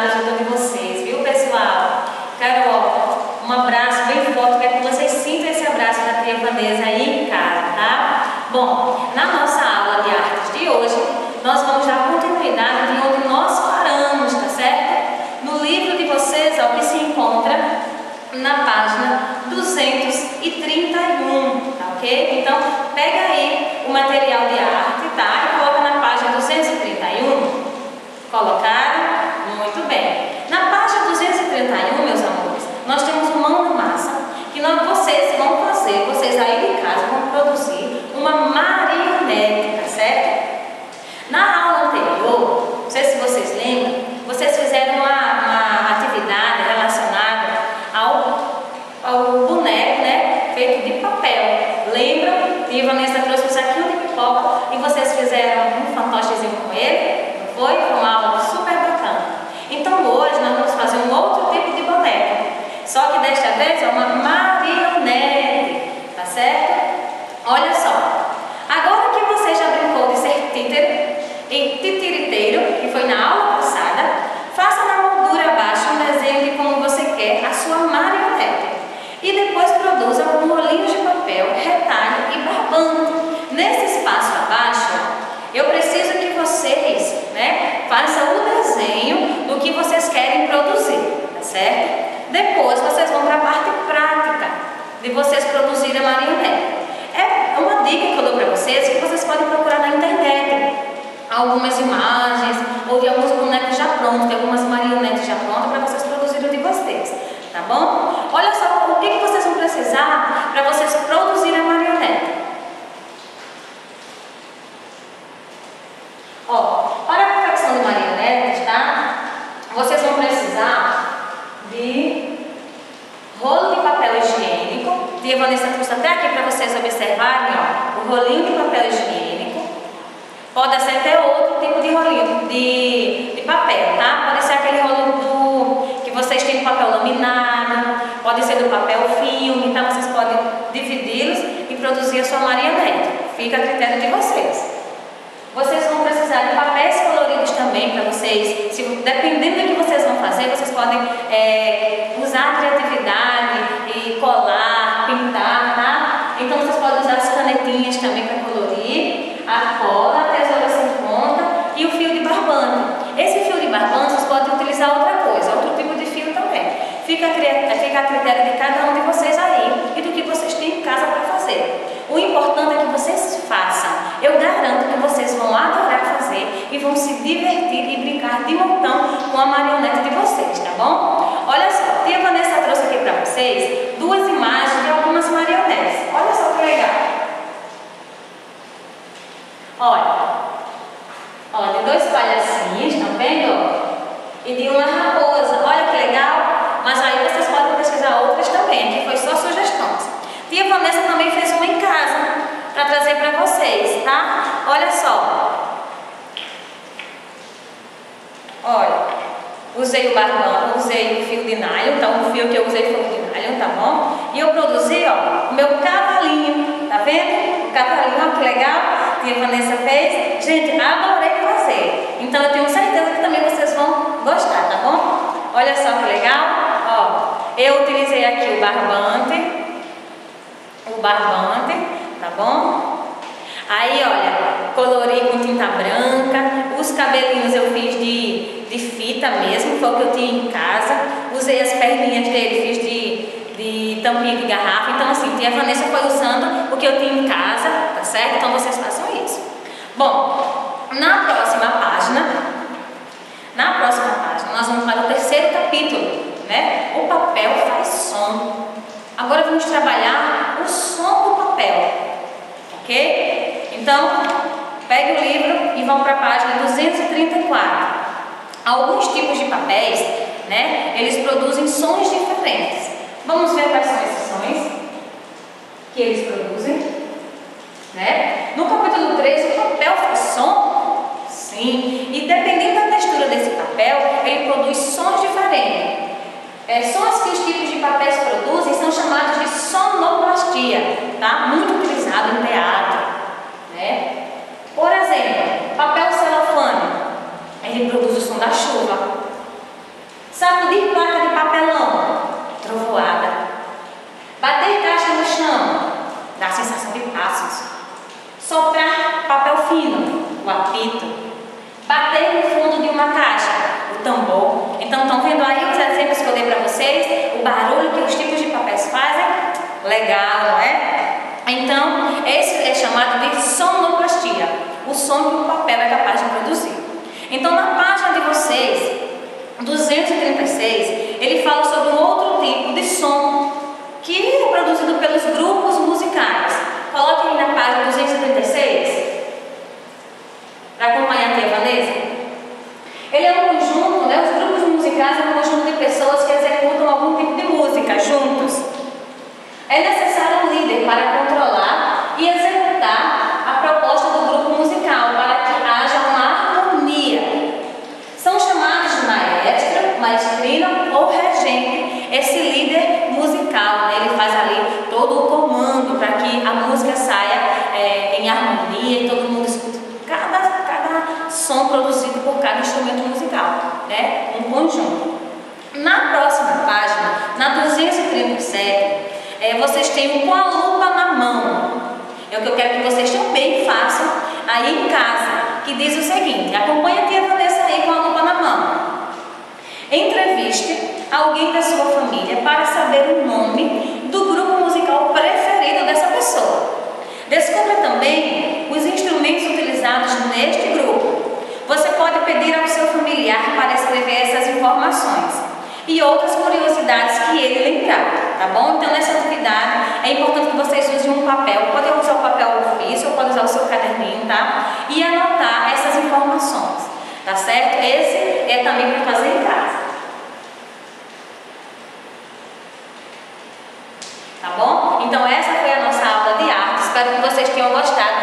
obrigada a ajuda de vocês, viu, pessoal? Ó, um abraço bem forte, quero que vocês sintam esse abraço da tia aí em casa, tá? Bom, na nossa aula de artes de hoje, nós vamos dar continuidade de onde nós paramos, tá certo? No livro de vocês, ó, que se encontra na página 231, tá ok? Então, pega aí o material de arte, tá? E coloca na página 231. Colocaram? Muito bem. Na página 231, meus amores, nós temos um mão na massa que nós, vocês vão fazer, vocês aí de casa vão produzir uma marionete, tá certo? Na aula anterior, não sei se vocês lembram, vocês fizeram uma, uma atividade relacionada ao, ao boneco, né? Feito de papel. Lembram? E a Vanessa trouxe um saquinho de pipoca e vocês fizeram um fantochezinho com ele? Não foi? Uma aula super bacana. Então hoje nós vamos fazer um outro tipo de boneco. Só que desta vez é uma marionete, tá certo? Olha só. Agora que você já brincou de ser títere e titiriteiro, que foi na aula passada, faça na moldura abaixo um desenho de como você quer a sua marionete. E depois produza com rolinhos de papel, retalho e barbante. Nesse espaço abaixo, eu preciso que vocês né, façam o desenho do que vocês querem produzir, tá certo? Depois vocês vão para a parte prática de vocês produzirem a marionete. É uma dica que eu dou para vocês que vocês podem procurar na internet algumas imagens ou de alguns bonecos já prontos, de algumas marionetes já prontas para vocês produzirem de vocês, tá bom? Olha só o que, que vocês vão precisar para vocês produzirem a marionete. Ó, para a confecção de marionetes, tá? Vocês vão precisar de rolo de papel higiênico. Tia Vanessa trouxe até aqui para vocês observarem, ó, o rolinho de papel higiênico. Pode ser até outro tipo de rolinho de, de papel, tá? Pode ser aquele rolo do, que vocês têm de papel laminado, pode ser do papel filme, tá? Vocês podem dividi-los e produzir a sua marionete. Fica a critério de vocês. Vocês vão precisar de papéis coloridos também para vocês, se, dependendo do que vocês vão fazer, vocês podem é, usar a criatividade e colar, pintar, tá? Então vocês podem usar as canetinhas também para colorir, a cola, a tesoura sem ponta e o fio de barbante. Esse fio de barbante vocês podem utilizar outra coisa, outro tipo de fio também. Fica a, a critério de cada um de vocês aí e do que vocês têm em casa para fazer. O importante é que vocês façam. Eu garanto que vocês vão adorar fazer e vão se divertir e brincar de montão com a marionete de vocês, tá bom? Olha só, tia Vanessa trouxe aqui para vocês duas imagens de algumas marionetes. Olha só que legal. Olha, olha, dois palhacinhos, tá vendo? E de uma raposa. Olha que legal. Mas aí outras também. Aqui foi só sugestões. Tia Vanessa também fez uma em casa para trazer para vocês, tá? Olha só. Olha, usei o barbão, usei o fio de nylon, então o fio que eu usei foi o de nylon, tá bom? E eu produzi, ó, o meu cavalinho, tá vendo? O cavalinho, ó, que legal. Tia Vanessa fez. Gente, adorei fazer. Então eu tenho certeza que também vocês vão gostar, tá bom? Olha só que legal. Eu utilizei aqui o barbante, o barbante, tá bom? Aí, olha, colori com tinta branca, os cabelinhos eu fiz de, de fita mesmo, foi o que eu tinha em casa. Usei as perninhas dele, fiz de, de tampinha de garrafa. Então, assim, tia Vanessa foi usando o que eu tinha em casa, tá certo? Então, vocês façam isso. Bom, na próxima página, na próxima página, nós vamos para o terceiro capítulo, né? O papel faz som. Agora vamos trabalhar o som do papel, ok? Então, pegue o livro e vão para a página 234. Alguns tipos de papéis, né? Eles produzem sons diferentes. Vamos ver quais são esses sons que eles produzem, né? No capítulo 3, o papel faz som? Sim. E dependendo da textura desse papel, ele produz sons diferentes. É, sons que os tipos de papéis produzem são chamados de sonoplastia, tá? Muito utilizado no teatro, né? Por exemplo, papel celofane, ele produz o som da chuva. Sacudir placa de papelão, trovoada. Bater caixa no chão, dá sensação de passos. Soprar papel fino, o apito. Bater no fundo de uma caixa, o tambor. Então, estão vendo aí os exemplos que eu dei para vocês? O barulho que os tipos de papéis fazem? Legal, não é? Então, esse é chamado de sonoplastia, o som que o papel é capaz de produzir. Então, na página de vocês, 236, ele fala sobre um outro tipo de som que é produzido pelos grupos musicais. Coloque aí na página 236 para acompanhar a tia Vanessa. Ele é um conjunto, né? Os grupos musicais é um conjunto de pessoas que executam algum tipo de música juntos. É necessário um líder para controlar e executar a proposta do grupo musical para que haja uma harmonia. São chamados de maestro, maestrina ou regente. Esse líder musical, né, ele faz ali todo o comando para que a música saia é, em harmonia todo mundo escute cada, cada som produzido por cada instrumento musical, né, um conjunto. Na próxima página, na 237, é, vocês têm com a lupa na mão. É o que eu quero que vocês também façam aí em casa, que diz o seguinte: acompanhe a tia Vanessa aí com a lupa na mão. Entreviste alguém da sua família para saber o nome do grupo musical preferido dessa pessoa. Descubra também os instrumentos utilizados neste grupo. Você pode pedir ao seu familiar para escrever essas informações e outras curiosidades que ele lembrar, tá bom? Então, nessa atividade, é importante que vocês usem um papel, pode usar o papel ofício ou pode usar o seu caderninho, tá? E anotar essas informações, tá certo? Esse é também para fazer em casa. Tá bom? Então, essa foi a nossa aula de arte. Espero que vocês tenham gostado.